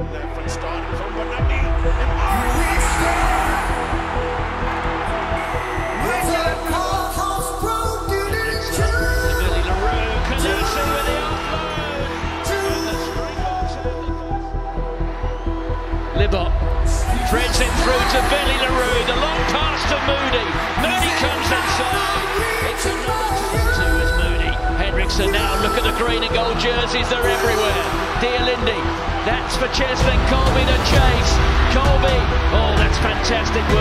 Different start from Mbonambi. Billy LaRue, Canuso with the offload. And the Springboks have the- threads it through to Willie le Roux. The long pass to Moodie. Moodie comes inside. It's another two as Moodie. Hendrickson now look at the green and gold jerseys. They're everywhere. Dialindi. That's for Cheslin Kolbe to chase. Kolbe. Oh, that's fantastic work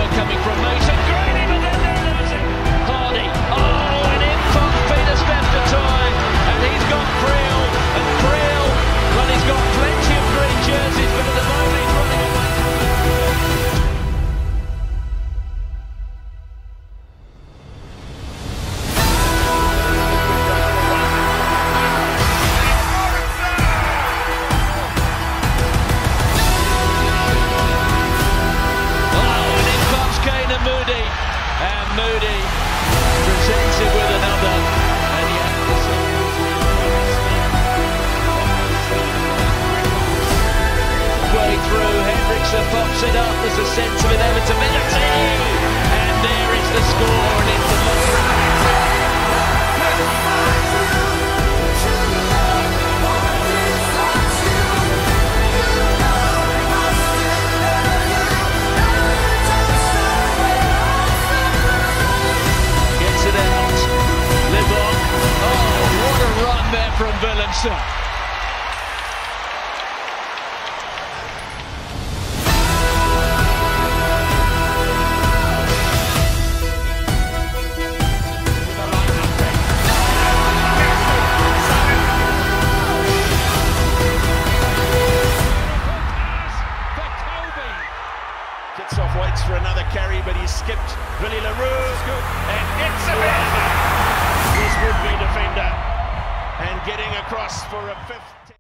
Moodie. And Moodie presents it with another. Way through, Hendrickson pops it up. There's a sense of. And Willemsen. Waits for another carry, but skipped. Willie le Roux. And it's a This would be defender. For a fifth.